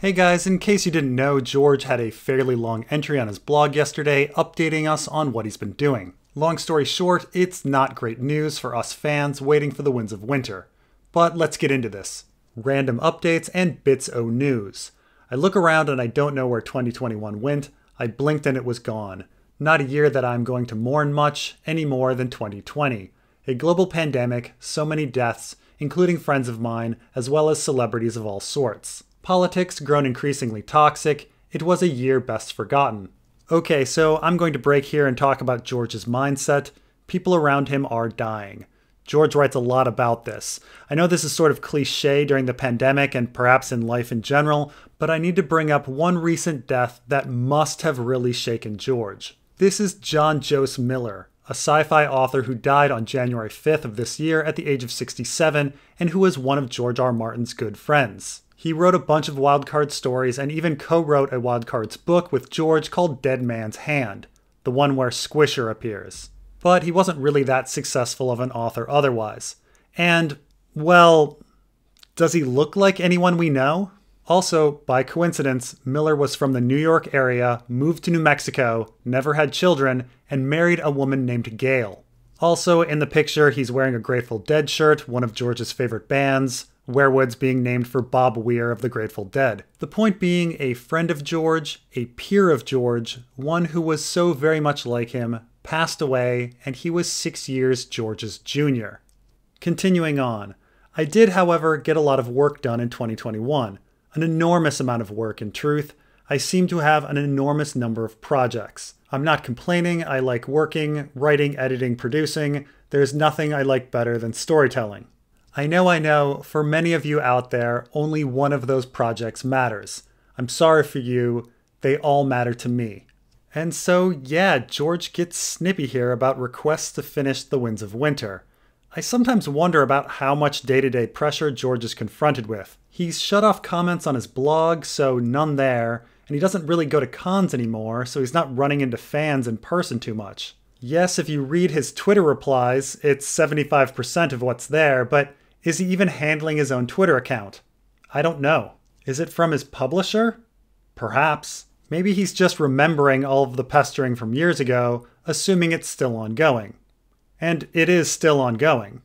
Hey guys, in case you didn't know, George had a fairly long entry on his blog yesterday updating us on what he's been doing. Long story short, it's not great news for us fans waiting for the winds of winter. But let's get into this. Random updates and bits o news. I look around and I don't know where 2021 went. I blinked and it was gone. Not a year that I'm going to mourn much any more than 2020. A global pandemic, so many deaths, including friends of mine, as well as celebrities of all sorts. Politics grown increasingly toxic, it was a year best forgotten. Okay, so I'm going to break here and talk about George's mindset. People around him are dying. George writes a lot about this. I know this is sort of cliche during the pandemic and perhaps in life in general, but I need to bring up one recent death that must have really shaken George. This is John Jose Miller, a sci fi author who died on January 5th of this year at the age of 67 and who was one of George R. Martin's good friends. He wrote a bunch of wildcard stories and even co wrote a wildcards book with George called Dead Man's Hand, the one where Squisher appears. But he wasn't really that successful of an author otherwise. And, well, does he look like anyone we know? Also, by coincidence, Miller was from the New York area, moved to New Mexico, never had children, and married a woman named Gail. Also, in the picture, he's wearing a Grateful Dead shirt, one of George's favorite bands, Weirwoods being named for Bob Weir of the Grateful Dead. The point being a friend of George, a peer of George, one who was so very much like him, passed away, and he was six years George's junior. Continuing on, I did, however, get a lot of work done in 2021. An enormous amount of work, in truth. I seem to have an enormous number of projects. I'm not complaining, I like working, writing, editing, producing. There's nothing I like better than storytelling. I know, I know, for many of you out there, only one of those projects matters. I'm sorry for you, they all matter to me. And so, yeah, George gets snippy here about requests to finish The Winds of Winter. I sometimes wonder about how much day to day pressure George is confronted with. He's shut off comments on his blog, so none there, and he doesn't really go to cons anymore, so he's not running into fans in person too much. Yes, if you read his Twitter replies, it's 75% of what's there, but is he even handling his own Twitter account? I don't know. Is it from his publisher? Perhaps. Maybe he's just remembering all of the pestering from years ago, assuming it's still ongoing. And it is still ongoing.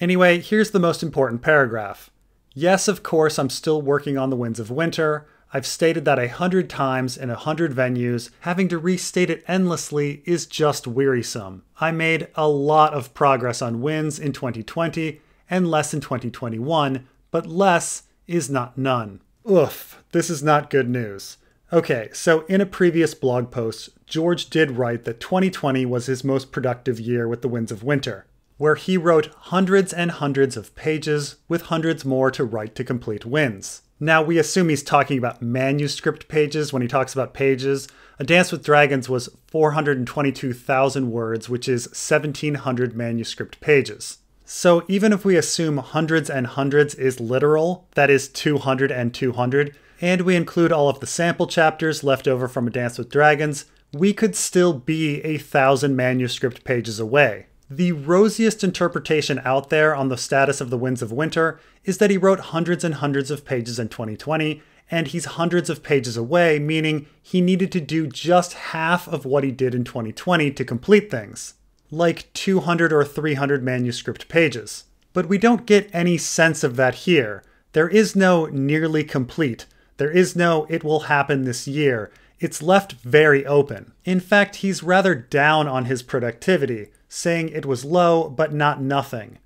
Anyway, here's the most important paragraph. Yes, of course, I'm still working on the Winds of Winter. I've stated that a hundred times in a hundred venues, having to restate it endlessly is just wearisome. I made a lot of progress on Winds in 2020, and less in 2021, but less is not none. Oof, this is not good news. Okay, so in a previous blog post, George did write that 2020 was his most productive year with the Winds of Winter, where he wrote hundreds and hundreds of pages, with hundreds more to write to complete Winds. Now, we assume he's talking about manuscript pages when he talks about pages. A Dance with Dragons was 422,000 words, which is 1,700 manuscript pages. So even if we assume hundreds and hundreds is literal, that is 200 and 200, and we include all of the sample chapters left over from A Dance with Dragons, we could still be a thousand manuscript pages away. The rosiest interpretation out there on the status of the Winds of Winter is that he wrote hundreds and hundreds of pages in 2020, and he's hundreds of pages away, meaning he needed to do just half of what he did in 2020 to complete things like 200 or 300 manuscript pages. But we don't get any sense of that here. There is no nearly complete. There is no it will happen this year. It's left very open. In fact, he's rather down on his productivity, saying it was low but not nothing.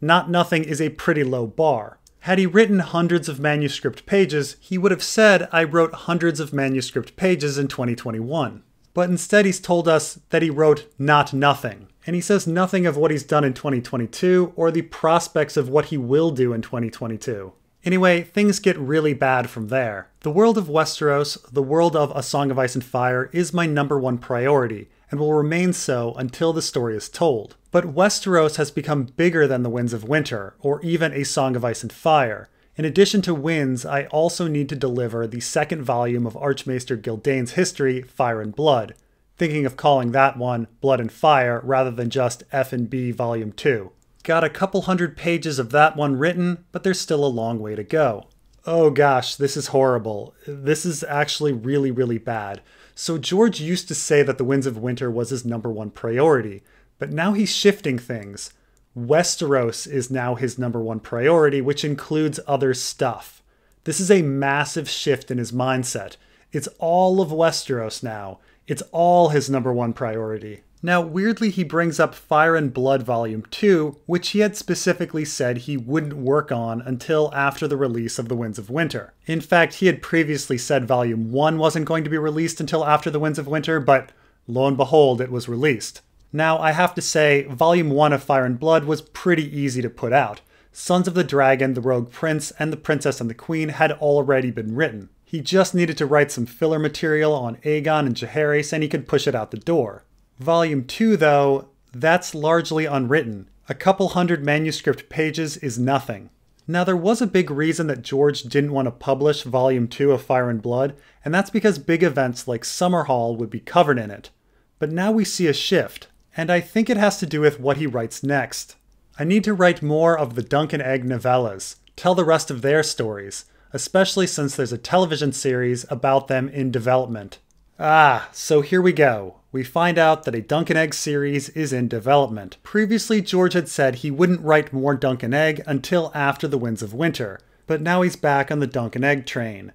Not nothing is a pretty low bar. Had he written hundreds of manuscript pages, he would have said, I wrote hundreds of manuscript pages in 2021 but instead he's told us that he wrote not nothing. And he says nothing of what he's done in 2022 or the prospects of what he will do in 2022. Anyway, things get really bad from there. The world of Westeros, the world of A Song of Ice and Fire, is my number one priority, and will remain so until the story is told. But Westeros has become bigger than the Winds of Winter, or even A Song of Ice and Fire, in addition to Winds, I also need to deliver the second volume of Archmaester Gyldayn's history, Fire and Blood, thinking of calling that one Blood and Fire rather than just F&B Volume 2. Got a couple hundred pages of that one written, but there's still a long way to go. Oh gosh, this is horrible. This is actually really, really bad. So, George used to say that the Winds of Winter was his number one priority, but now he's shifting things. Westeros is now his number one priority, which includes other stuff. This is a massive shift in his mindset. It's all of Westeros now. It's all his number one priority. Now, weirdly, he brings up Fire and Blood Volume 2, which he had specifically said he wouldn't work on until after the release of The Winds of Winter. In fact, he had previously said Volume 1 wasn't going to be released until after The Winds of Winter, but lo and behold, it was released. Now, I have to say, Volume 1 of Fire and Blood was pretty easy to put out. Sons of the Dragon, The Rogue Prince, and The Princess and the Queen had already been written. He just needed to write some filler material on Aegon and Jaehaerys and he could push it out the door. Volume 2, though, that's largely unwritten. A couple hundred manuscript pages is nothing. Now, there was a big reason that George didn't want to publish Volume 2 of Fire and Blood, and that's because big events like Summer Summerhall would be covered in it. But now we see a shift, and I think it has to do with what he writes next. I need to write more of the Dunk and Egg novellas, tell the rest of their stories, especially since there's a television series about them in development. Ah, so here we go we find out that a Dunk and Egg series is in development. Previously, George had said he wouldn't write more Dunk and Egg until after the Winds of Winter, but now he's back on the Dunk and Egg train.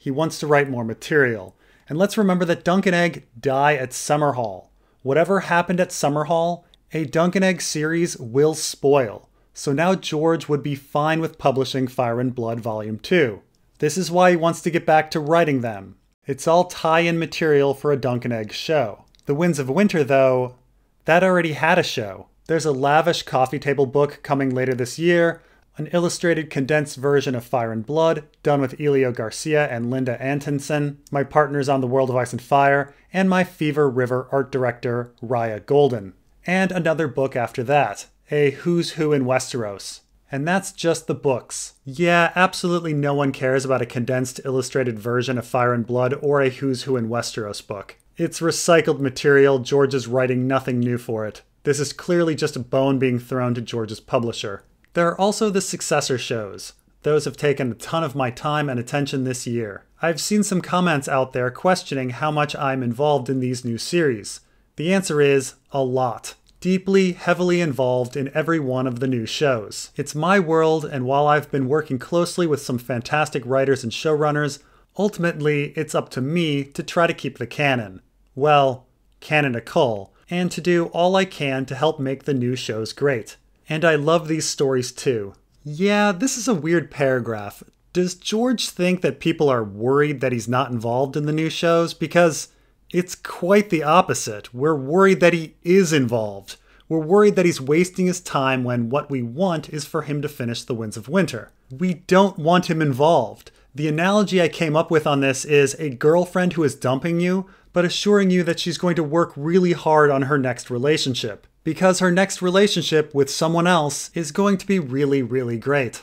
He wants to write more material. And let's remember that Dunk and Egg die at Summerhall. Whatever happened at Summerhall, a Dunk and Egg series will spoil. So now George would be fine with publishing Fire and Blood Volume 2. This is why he wants to get back to writing them. It's all tie in material for a Dunk and Egg show. The Winds of Winter, though, that already had a show. There's a lavish coffee table book coming later this year, an illustrated condensed version of Fire and Blood, done with Elio Garcia and Linda Antonsen, my partners on The World of Ice and Fire, and my Fevre River art director, Raya Golden. And another book after that, a Who's Who in Westeros. And that's just the books. Yeah, absolutely no one cares about a condensed illustrated version of Fire and Blood or a Who's Who in Westeros book. It's recycled material, George is writing nothing new for it. This is clearly just a bone being thrown to George's publisher. There are also the successor shows. Those have taken a ton of my time and attention this year. I've seen some comments out there questioning how much I'm involved in these new series. The answer is a lot. Deeply, heavily involved in every one of the new shows. It's my world, and while I've been working closely with some fantastic writers and showrunners, ultimately it's up to me to try to keep the canon well, canonical, and to do all I can to help make the new shows great. And I love these stories too. Yeah, this is a weird paragraph. Does George think that people are worried that he's not involved in the new shows? Because it's quite the opposite. We're worried that he is involved. We're worried that he's wasting his time when what we want is for him to finish The Winds of Winter. We don't want him involved. The analogy I came up with on this is a girlfriend who is dumping you but assuring you that she's going to work really hard on her next relationship. Because her next relationship with someone else is going to be really, really great.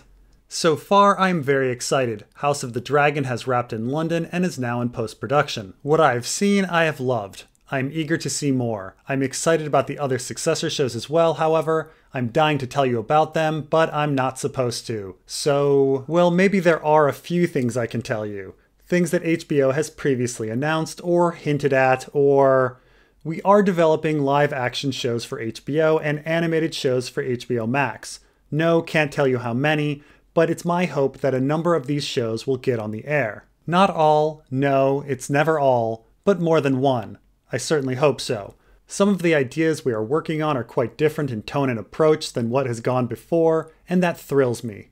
So far, I'm very excited. House of the Dragon has wrapped in London and is now in post production. What I have seen, I have loved. I'm eager to see more. I'm excited about the other successor shows as well, however. I'm dying to tell you about them, but I'm not supposed to. So, well, maybe there are a few things I can tell you things that HBO has previously announced or hinted at, or we are developing live action shows for HBO and animated shows for HBO Max. No, can't tell you how many, but it's my hope that a number of these shows will get on the air. Not all, no, it's never all, but more than one. I certainly hope so. Some of the ideas we are working on are quite different in tone and approach than what has gone before, and that thrills me.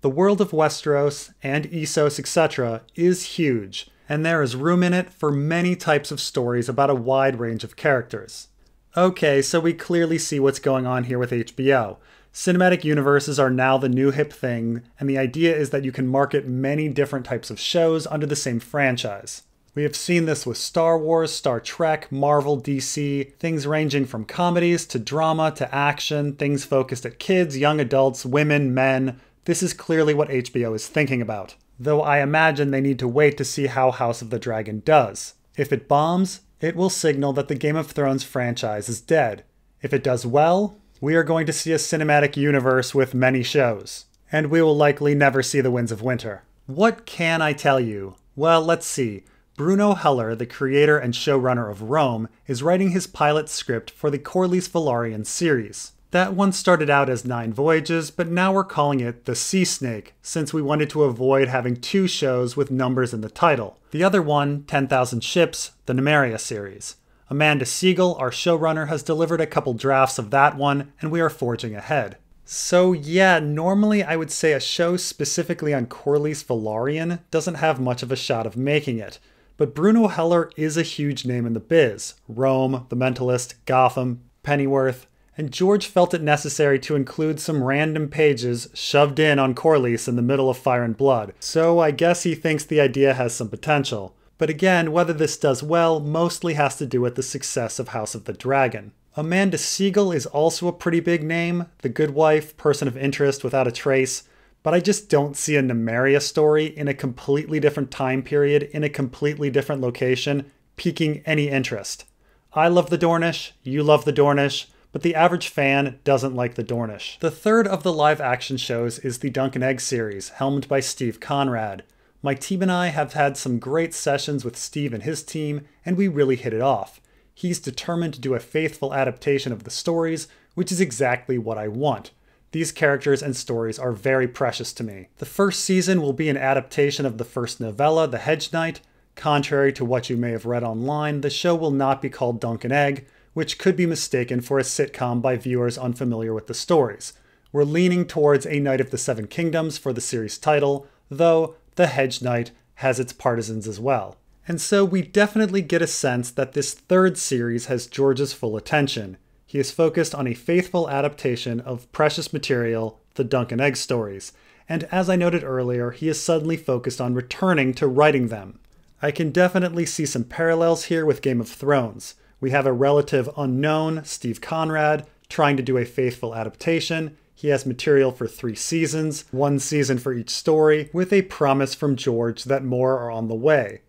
The world of Westeros and Essos, etc., is huge, and there is room in it for many types of stories about a wide range of characters. Okay, so we clearly see what's going on here with HBO. Cinematic universes are now the new hip thing, and the idea is that you can market many different types of shows under the same franchise. We have seen this with Star Wars, Star Trek, Marvel, DC, things ranging from comedies to drama to action, things focused at kids, young adults, women, men, this is clearly what HBO is thinking about, though I imagine they need to wait to see how House of the Dragon does. If it bombs, it will signal that the Game of Thrones franchise is dead. If it does well, we are going to see a cinematic universe with many shows, and we will likely never see The Winds of Winter. What can I tell you? Well, let's see. Bruno Heller, the creator and showrunner of Rome, is writing his pilot script for the Corlys Velaryon series. That one started out as Nine Voyages, but now we're calling it The Sea Snake, since we wanted to avoid having two shows with numbers in the title. The other one, 10,000 Ships, the Nymeria series. Amanda Segel, our showrunner, has delivered a couple drafts of that one, and we are forging ahead. So yeah, normally I would say a show specifically on Corlys Velaryon doesn't have much of a shot of making it. But Bruno Heller is a huge name in the biz. Rome, The Mentalist, Gotham, Pennyworth, and George felt it necessary to include some random pages shoved in on Corlys in the middle of Fire and Blood, so I guess he thinks the idea has some potential. But again, whether this does well mostly has to do with the success of House of the Dragon. Amanda Segel is also a pretty big name, the good wife, person of interest without a trace, but I just don't see a Nymeria story in a completely different time period, in a completely different location, piquing any interest. I love the Dornish, you love the Dornish, but the average fan doesn't like the Dornish. The third of the live action shows is the Dunk and Egg series, helmed by Steve Conrad. My team and I have had some great sessions with Steve and his team, and we really hit it off. He's determined to do a faithful adaptation of the stories, which is exactly what I want. These characters and stories are very precious to me. The first season will be an adaptation of the first novella, The Hedge Knight. Contrary to what you may have read online, the show will not be called Dunk and Egg, which could be mistaken for a sitcom by viewers unfamiliar with the stories. We're leaning towards A Knight of the Seven Kingdoms for the series title, though The Hedge Knight has its partisans as well. And so we definitely get a sense that this third series has George's full attention. He is focused on a faithful adaptation of precious material, the Dunk and Egg stories, and as I noted earlier, he is suddenly focused on returning to writing them. I can definitely see some parallels here with Game of Thrones. We have a relative unknown, Steve Conrad, trying to do a faithful adaptation. He has material for three seasons, one season for each story, with a promise from George that more are on the way.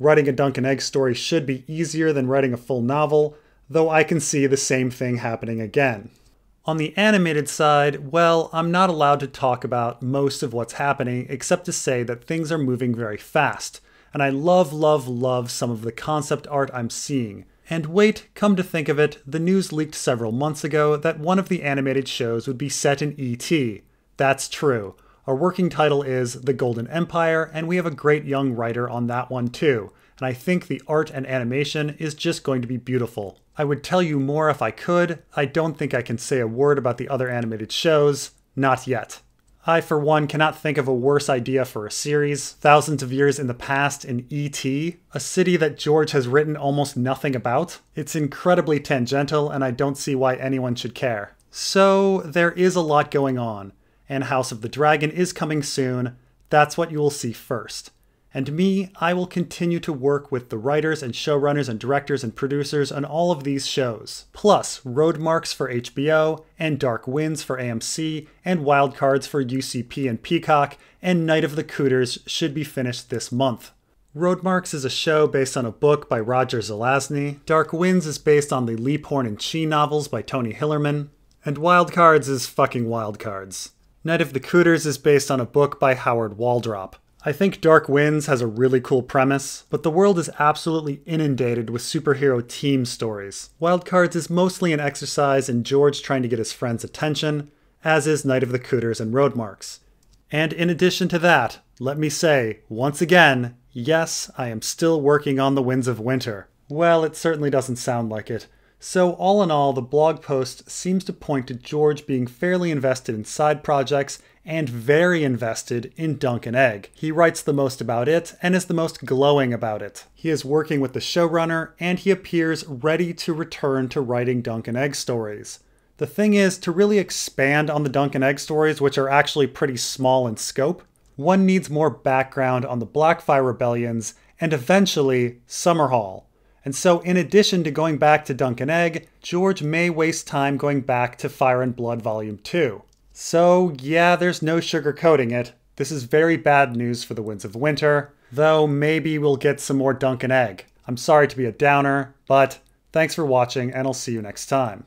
Writing a Dunk and Egg story should be easier than writing a full novel, though I can see the same thing happening again. On the animated side, well, I'm not allowed to talk about most of what's happening except to say that things are moving very fast, and I love, love, love some of the concept art I'm seeing. And wait, come to think of it, the news leaked several months ago that one of the animated shows would be set in Yi Ti. That's true. Our working title is The Golden Empire, and we have a great young writer on that one too. And I think the art and animation is just going to be beautiful. I would tell you more if I could. I don't think I can say a word about the other animated shows. Not yet. I, for one, cannot think of a worse idea for a series. Thousands of years in the past in Yi Ti, a city that George has written almost nothing about. It's incredibly tangential, and I don't see why anyone should care. So, there is a lot going on, and House of the Dragon is coming soon. That's what you will see first. And me, I will continue to work with the writers and showrunners and directors and producers on all of these shows. Plus, Roadmarks for HBO, and Dark Winds for AMC, and Wildcards for UCP and Peacock, and Night of the Cooters should be finished this month. Roadmarks is a show based on a book by Roger Zelazny. Dark Winds is based on the Leaphorn and Chee novels by Tony Hillerman. And Wildcards is fucking Wildcards. Night of the Cooters is based on a book by Howard Waldrop. I think Dark Winds has a really cool premise, but the world is absolutely inundated with superhero team stories. Wildcards is mostly an exercise in George trying to get his friends' attention, as is Night of the Cooters and Roadmarks. And in addition to that, let me say, once again, yes, I am still working on The Winds of Winter. Well, it certainly doesn't sound like it. So, all in all, the blog post seems to point to George being fairly invested in side projects and very invested in Dunk and Egg. He writes the most about it and is the most glowing about it. He is working with the showrunner and he appears ready to return to writing Dunk and Egg stories. The thing is, to really expand on the Dunk and Egg stories, which are actually pretty small in scope, one needs more background on the Blackfire rebellions and eventually Summerhall. And so, in addition to going back to Dunk and Egg, George may waste time going back to Fire and Blood Volume 2. So, yeah, there's no sugarcoating it. This is very bad news for the Winds of Winter, though maybe we'll get some more Dunk and Egg. I'm sorry to be a downer, but thanks for watching, and I'll see you next time.